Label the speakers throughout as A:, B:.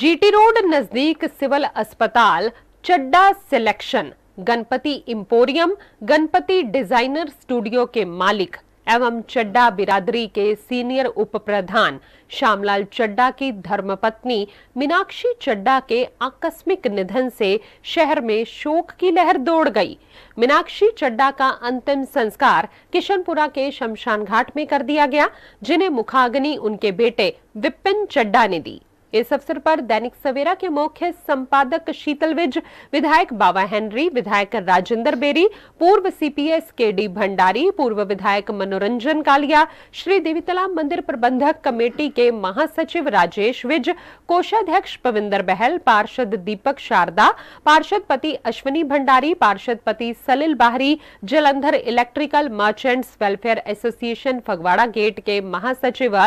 A: GT road नज़दीक civil अस्पताल Chadda selection Ganpati emporium Ganpati designer studio के मालिक एवं चड्डा बिरादरी के सीनियर उप प्रधान श्यामलाल चड्डा की धर्मपत्नी मीनाक्षी चड्डा के आकस्मिक निधन से शहर में शोक की लहर दौड़ गई। मीनाक्षी चड्डा का अंतिम संस्कार किशनपुरा के शमशान घाट में कर दिया गया, जिन्हें मुखाग्नि उनके बेटे विपिन चड्डा ने दी। इस अवसर पर दैनिक सवेरा के मुख्य संपादक शीतल विज, विधायक बाबा हेनरी, विधायक राजेंद्र बेरी, पूर्व सीपीएस के डी भंडारी, पूर्व विधायक मनोरंजन कालिया, श्री देवीतला मंदिर प्रबंधक कमेटी के महासचिव राजेश विज, कोषाध्यक्ष पविंदर बहल, पार्षद दीपक शारदा, पार्षद पति अश्वनी भंडारी, पार्षद पति Salil Bahri, Jalandhar electrical merchants welfare association Phagwara gate के महासचिव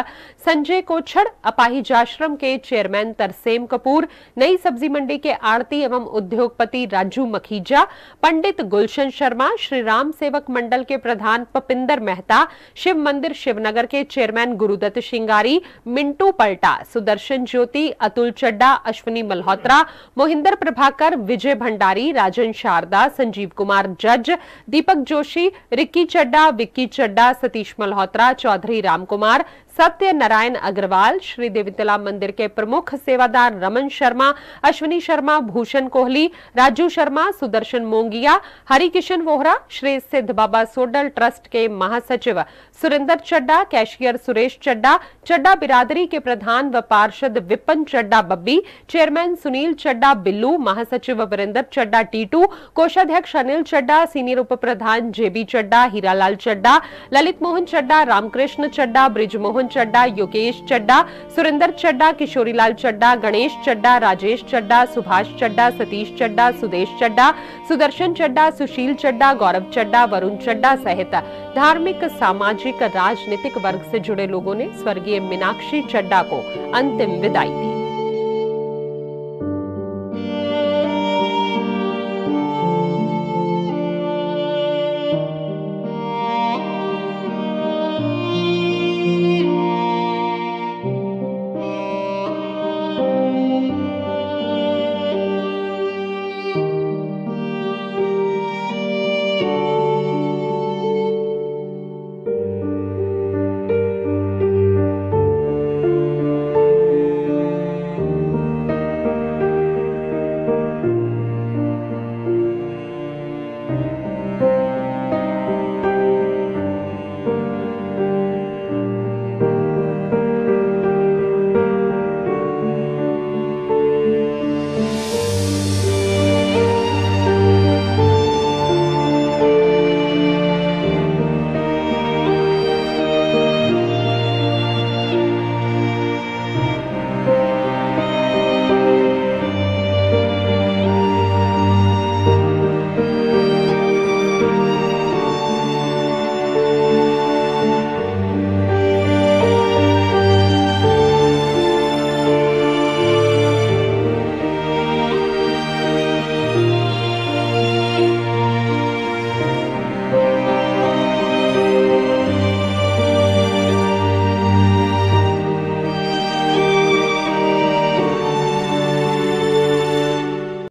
A: संजय कोछड़ अपाहिजाश्रम के चेयरमैन तरसेम कपूर, नई सब्ज़ी मंडी के आड़ती एवं उद्योगपति राजू मखीजा, पंडित गुलशन शर्मा श्री राम सेवक मंडल के प्रधान पपिंदर मेहता, शिव मंदिर शिवनगर के चेयरमैन गुरुदत्त शिंगारी, मिंटू पलटा, सुदर्शन ज्योति, अतुल चड्डा, अश्विनी मल्होत्रा, मोहिंदर प्रभाकर, विजय भंडारी, राजन शारदा, संजीव कुमार जज, दीपक जोशी, रिक्की चड्डा, विक्की चड्डा, सतीश मल्होत्रा, चौधरी रामकुमार सत्य नारायण अग्रवाल, श्री देवीतला मंदिर के प्रमुख सेवादार रमन शर्मा, अश्विनी शर्मा, भूषण कोहली, राजू शर्मा, सुदर्शन मोंगिया, हरिकिशन वोहरा, श्री सिद्ध बाबा सोडल ट्रस्ट के महासचिव सुरेंद्र चड्डा कैशियर सुरेश चड्डा चड्डा बिरादरी के प्रधान व पार्षद विपन चड्डा बब्बी, चेयरमैन सुनील चड्डा बिल्लू, महासचिव वीरेंद्र चड्डा टीटू, कोषाध्यक्ष अनिल चड्डा सीनियर उप प्रधान जेबी चड्डा हीरालाल चड्डा ललित मोहन चड्डा रामकृष्ण चड्डा ब्रिजमोहन मोहन चड्डा योगेश चड्डा सुरेंद्र चड्डा किशोरीलाल चड्डा गणेश चड्डा राजेश चड्डा सुभाष चड्डा सतीश चड्डा सुदेश चड्डा सुदर्शन चड्डा सुशील चड्डा गौरव चड्डा वरुण चड्डा सहित धार्मिक सामाजिक राजनीतिक वर्ग से जुड़े लोगों ने स्वर्गीय मीनाक्षी चड्डा को अंतिम विदाई दी।